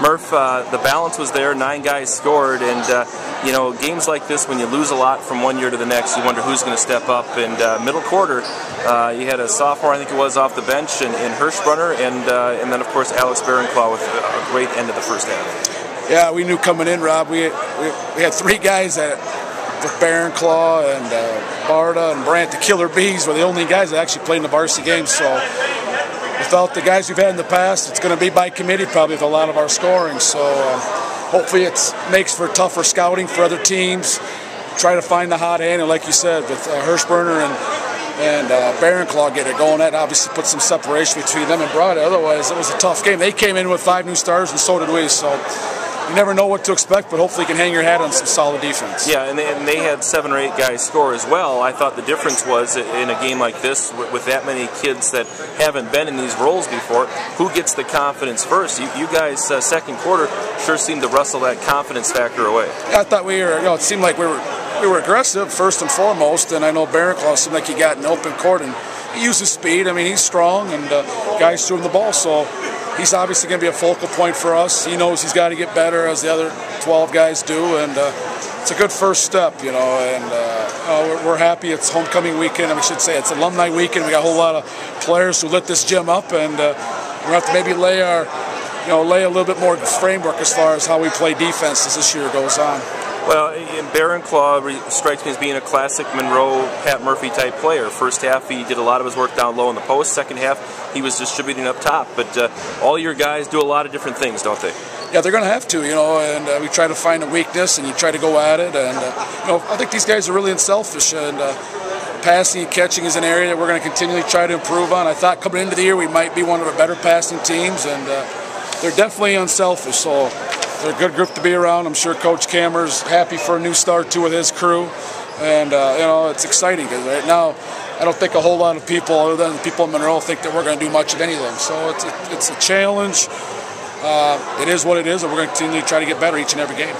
Murph, uh, the balance was there. Nine guys scored, and uh, you know games like this, when you lose a lot from one year to the next, you wonder who's going to step up. And uh, middle quarter, uh, you had a sophomore, I think it was, off the bench, and, and Hirschbrunner, and uh, and then of course Alex Barrenclaw with a great end of the first half. Yeah, we knew coming in, Rob. We we, we had three guys that with Barrenclaw and uh, Barta and Brandt, the Killer Bees, were the only guys that actually played in the varsity games. So without the guys we've had in the past, it's going to be by committee probably with a lot of our scoring. So uh, hopefully it makes for tougher scouting for other teams. Try to find the hot hand, and like you said, with uh, and and uh, Barrenclaw get it going. That obviously put some separation between them and Broad. Otherwise, it was a tough game. They came in with five new stars, and so did we. So you never know what to expect, but hopefully you can hang your hat on some solid defense. Yeah, and they, and they had seven or eight guys score as well. I thought the difference was in a game like this, with, with that many kids that haven't been in these roles before, who gets the confidence first? You, you guys, uh, second quarter, sure seemed to wrestle that confidence factor away. I thought we were, you know, it seemed like we were we were aggressive first and foremost, and I know Barrenclaw seemed like he got in open court and he uses speed. I mean, he's strong, and uh, guys threw him the ball, so he's obviously going to be a focal point for us. He knows he's got to get better as the other 12 guys do, and uh, it's a good first step, you know. And uh, we're, we're, happy it's homecoming weekend. I should say it's alumni weekend. We got a whole lot of players who lit this gym up, and uh, we're going to have to maybe lay our, you know, lay a little bit more framework as far as how we play defense as this year goes on. Well, Barrenclaw strikes me as being a classic Monroe Pat Murphy type player. First half, he did a lot of his work down low in the post. Second half, he was distributing up top. But uh, all your guys do a lot of different things, don't they? Yeah, they're going to have to, you know, and uh, we try to find a weakness and you try to go at it. And, uh, you know, I think these guys are really unselfish. And uh, passing and catching is an area that we're going to continually try to improve on. I thought coming into the year we might be one of the better passing teams, and uh, they're definitely unselfish. So they're a good group to be around. I'm sure Coach Kammer's happy for a new start too with his crew, and uh, you know it's exciting because right now I don't think a whole lot of people other than people in Monroe think that we're going to do much of anything. So it's a, it's a challenge. Uh, it is what it is, and we're going to continue to try to get better each and every game.